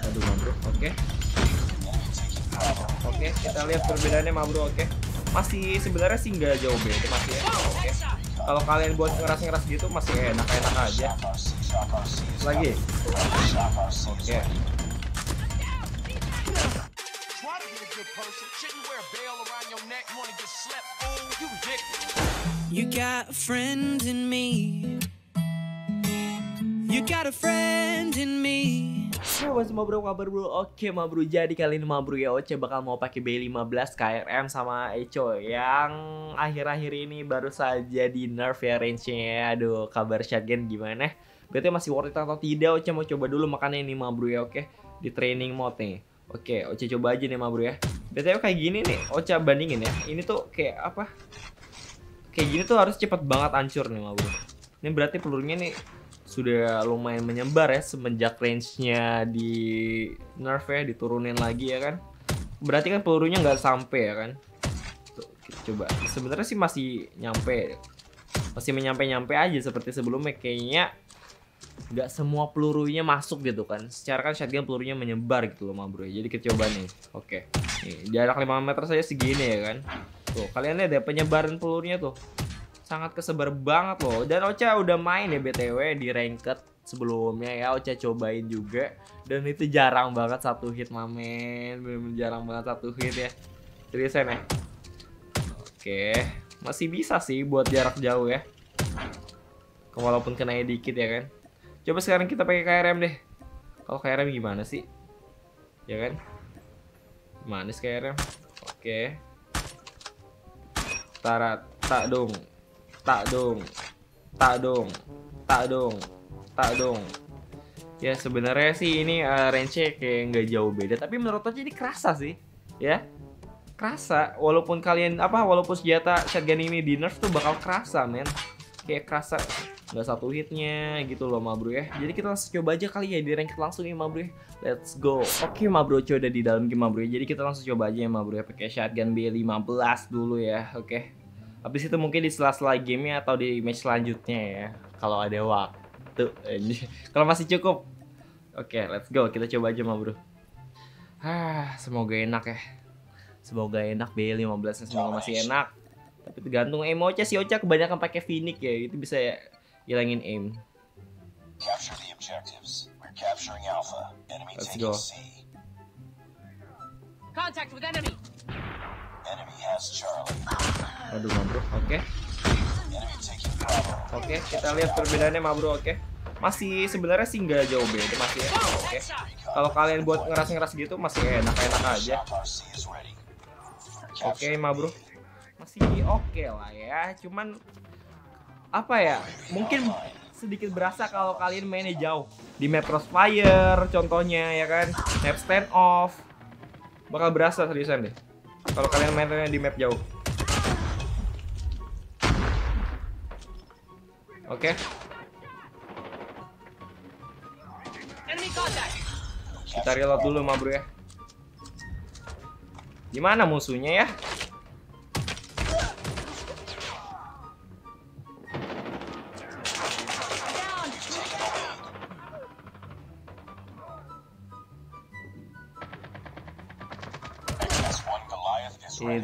Aduh ma bro, oke. Oke, kita lihat perbedaannya ma bro, oke. Masih sebenarnya sih nggak jauh beda masih ya. Oke. Kalau kalian buat ngeras-ngeras gitu masih enak-enak aja. Lagi. Oke. Try to be a good person. Shouldn't wear a bell around your neck. Wanna get slept? Fool, you got a friend in me. You got a friend in me. Yo, mas ma bro, kabar bro? Oke ma bro, jadi kali ini ma bro ya Oce bakal mau pakai B15 KRM sama Echo yang akhir-akhir ini baru saja di nerf ya range-nya ya. Aduh, kabar shotgun gimana? Berarti masih worth it atau tidak? Oce mau coba dulu makanya ini ma bro ya, oke? Di training mode nih. Oke, Oce coba aja nih ma bro ya. BTW kayak gini nih, Oce bandingin ya. Ini tuh kayak apa? Kayak gini tuh harus cepet banget hancur nih ma bro. Ini berarti pelurunya nih sudah lumayan menyebar ya semenjak range-nya di nerf ya diturunin lagi ya kan. Berarti kan pelurunya nggak sampai ya kan? Tuh, kita coba. Sebenarnya sih masih nyampe. Masih menyampe nyampe aja seperti sebelumnya. Kayaknya nggak semua pelurunya masuk gitu kan. Secara kan shotgun pelurunya menyebar gitu loh bro jadi kita coba nih. Oke. Nih jarak 5 meter saja segini ya kan. Tuh kalian lihat ya penyebaran pelurunya tuh sangat kesebar banget loh. Dan Ocha udah main ya BTW di ranked sebelumnya ya. Ocha cobain juga. Dan itu jarang banget satu hit mamen. Bener-bener jarang banget satu hit ya. Seriusan ya. Oke. Masih bisa sih buat jarak jauh ya. Walaupun kena dikit ya kan. Coba sekarang kita pakai KRM deh. Kalau KRM gimana sih? Ya kan? Sih KRM oke. Tarat tak dong tak dong. Tak dong. Tak dong. Tak dong. Ya sebenarnya sih ini uh, range kayak nggak jauh beda. Tapi menurut aku ini kerasa sih. Ya. Kerasa. Walaupun kalian apa walaupun senjata shotgun ini di nerf tuh bakal kerasa men. Kayak kerasa nggak satu hitnya gitu loh ma bro ya. Jadi kita langsung coba aja kali ya di rank langsung ya ma bro ya. Let's go. Oke ma bro coba udah di dalam game ma bro ya. Jadi kita langsung coba aja ya ma bro ya. Pakai shotgun B15 dulu ya oke Habis itu mungkin di sela-sela gamenya atau di match selanjutnya ya. Kalau ada waktu. Kalau masih cukup. Oke, let's go. Kita coba aja, ma bro. Ah, semoga enak ya. Semoga enak B15 semoga masih enak. Tapi tergantung aim Ocha si Ocha kebanyakan pakai Phoenix ya. Itu bisa ya hilangin aim. Capture the objectives. We're capturing Alpha. Enemy Let's go. Contact with enemy. Aduh, ma bro. Oke. Bravo. Oke, kita lihat perbedaannya ma bro. Oke. Masih sebenarnya sih nggak jauh beda masih ya. Oke. Kalau kalian buat ngeras-ngeras gitu masih enak-enak aja. Oke, ma bro. Masih oke lah ya. Cuman apa ya? Mungkin sedikit berasa kalau kalian mainnya jauh di map Crossfire contohnya ya kan, map stand off. Bakal berasa seriusan deh. Kalau kalian mainnya di map jauh. Oke, contact. kita reload dulu ma bro ya. Gimana musuhnya ya?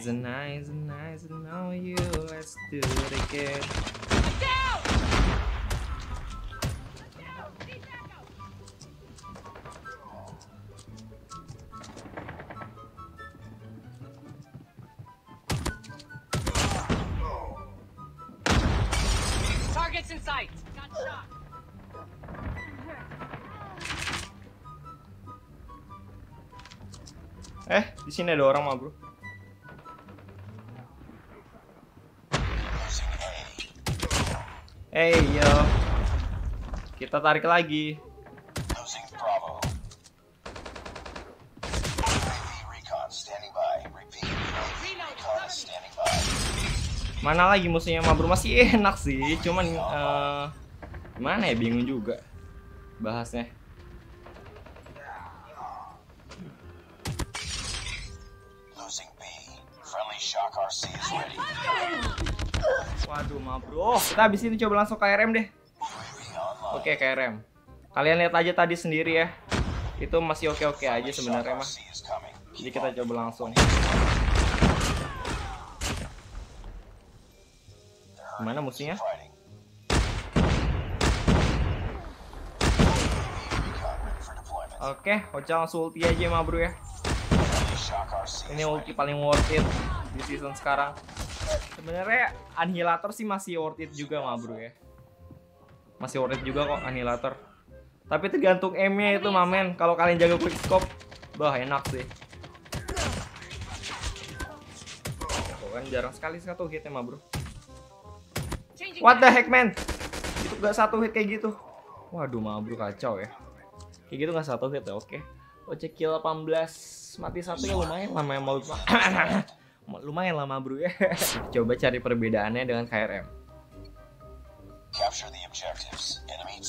Is ready. It's nice, nice to know you. Let's do it again. Targets in sight. Got shot. Eh, di sini ada orang mah, Bro. Hey, yo. Kita tarik lagi. Mana lagi musuhnya mah, Bro? Masih enak sih, cuman eh gimana ya bingung juga bahasnya. Losing B. Friendly Shock RC is ready. Waduh, mah, Bro. Kita habis ini coba langsung KRM deh. Oke KRM. Kalian lihat aja tadi sendiri ya. Itu masih oke-oke aja sebenarnya mah. Jadi kita coba langsung. Mana musuhnya? Oke, Ocha langsung ulti aja mah bro ya. Ini ulti paling worth it di season sekarang. Sebenarnya Annihilator sih masih worth it juga mah bro ya. Masih worth it juga kok Annihilator. Tapi tergantung aimnya itu mamen. Kalau kalian jaga quick scope, bah enak sih. Tuh kan jarang sekali satu hit mah bro. What the heck man? Itu gak satu hit kayak gitu. Waduh mah bro kacau ya. Kayak gitu gak satu hit ya oke. Oce kill 18 mati satu ya lumayan lama yang mau lumayan lama bro ya. Coba cari perbedaannya dengan KRM.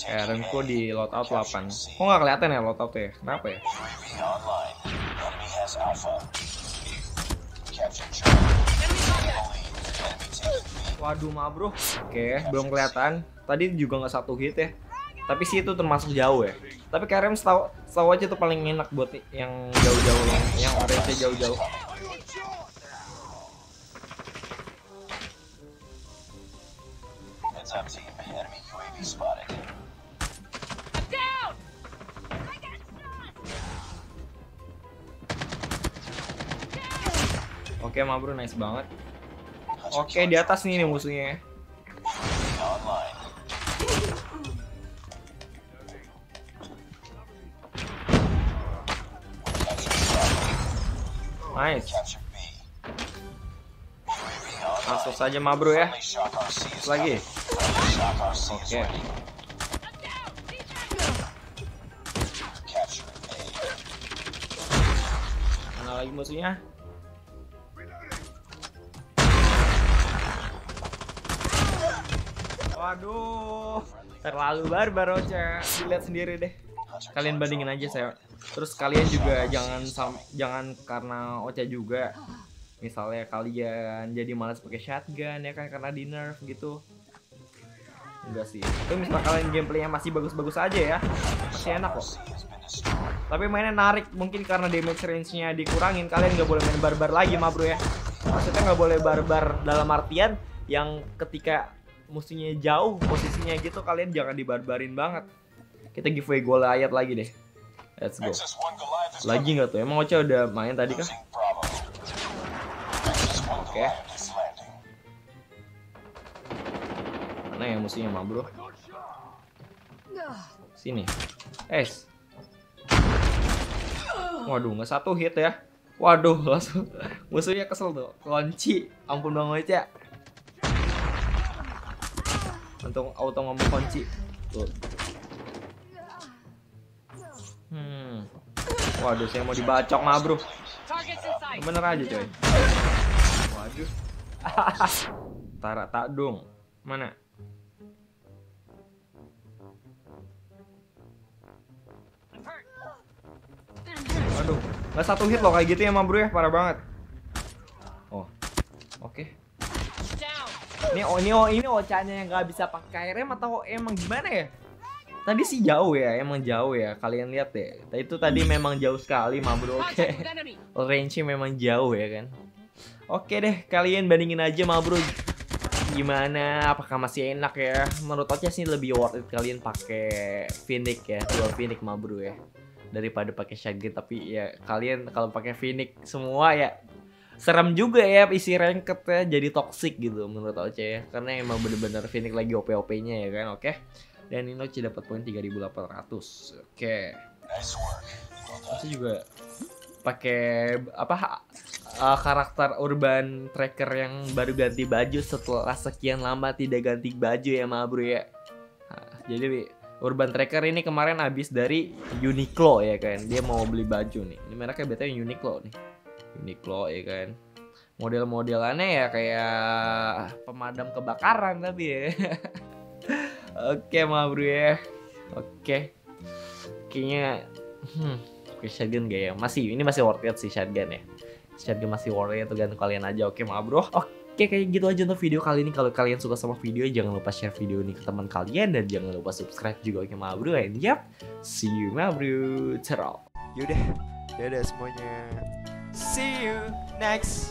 KRM A. di loadout 8. Capturing C. Kok nggak kelihatan ya loadout ya? Kenapa ya? Waduh mah bro. Oke, belum kelihatan. Tadi juga nggak satu hit ya. Tapi sih itu termasuk jauh ya. Tapi KRM setahu aja tuh paling enak buat yang jauh-jauh yang range jauh-jauh. Heads up, team. Enemy UAV spotted. I'm down. Oke, mah bro, nice banget. Oke, di atas nih nih musuhnya ya. Nice. Langsung saja mah bro ya. Lagi. A. Mana lagi musuhnya? Waduh, terlalu barbar Ocha. Dilihat sendiri deh. Kalian bandingin aja saya. Terus kalian juga jangan jangan karena Ocha juga. Misalnya kalian jadi malas pakai shotgun ya kan karena di nerf gitu. Enggak sih. Itu misalnya kalian gameplaynya masih bagus-bagus aja ya. Masih enak kok. Tapi mainnya narik mungkin karena damage range-nya dikurangin kalian nggak boleh main barbar lagi mah bro ya. Maksudnya nggak boleh barbar dalam artian yang ketika musuhnya jauh posisinya gitu kalian jangan dibarbarin banget. Kita giveaway Goliath lagi deh. Let's go. Nexus 1 Goliath is Lagi nggak tuh? Emang Ocha udah main tadi kah? losing Bravo. Nexus 1 Oke. Goliath Mana ya musuhnya mah bro? Sini. Es. Waduh, nggak satu hit ya. Waduh, langsung musuhnya kesel tuh. Kunci. Ampun bang Ocha. Untung auto ngomong kunci. Tuh. Hmm. Waduh, saya mau dibacok mah bro. Bener aja coy. Waduh. Tara tak dong. Mana? Nggak satu hit loh kayak gitu ya, ma bro ya, parah banget. Oh, oke. Down. Ini oh ini oh ini ocanya yang nggak bisa pakai rem atau emang gimana ya? Tadi sih jauh ya, emang jauh ya. Kalian lihat deh. Itu tadi memang jauh sekali, ma bro. Oke, enemy. range-nya memang jauh ya kan. Oke deh, kalian bandingin aja ma bro. Gimana? Apakah masih enak ya? Menurut Ocha sih lebih worth it kalian pakai Phoenix ya, dual Phoenix ma bro ya. Daripada pakai shotgun tapi ya kalian kalau pakai Phoenix semua ya serem juga ya isi ranked ya jadi toxic gitu menurut Oce ya. Karena emang bener-bener Phoenix lagi OP-OP-nya ya kan oke? Dan ini Oce dapat poin 3800 oke. Oce juga pakai apa uh, karakter urban tracker yang baru ganti baju setelah sekian lama tidak ganti baju ya ma bro ya. Nah, jadi urban tracker ini kemarin habis dari Uniqlo ya kan. Dia mau beli baju nih. Ini mereknya betul Uniqlo nih. Uniqlo ya kan. Model-modelannya ya kayak pemadam kebakaran tapi ya. Oke ma bro ya. Oke. Kayaknya hmm, oke shotgun gak ya? Masih ini masih worth it sih shotgun ya. Shotgun masih worth it tergantung kalian aja. Oke ma bro. Oke Oke kayak gitu aja untuk video kali ini. Kalau kalian suka sama video jangan lupa share video ini ke teman kalian. Dan jangan lupa subscribe juga ke Mabru. And yap, see you Mabru. Terol Yaudah, dadah semuanya. See you next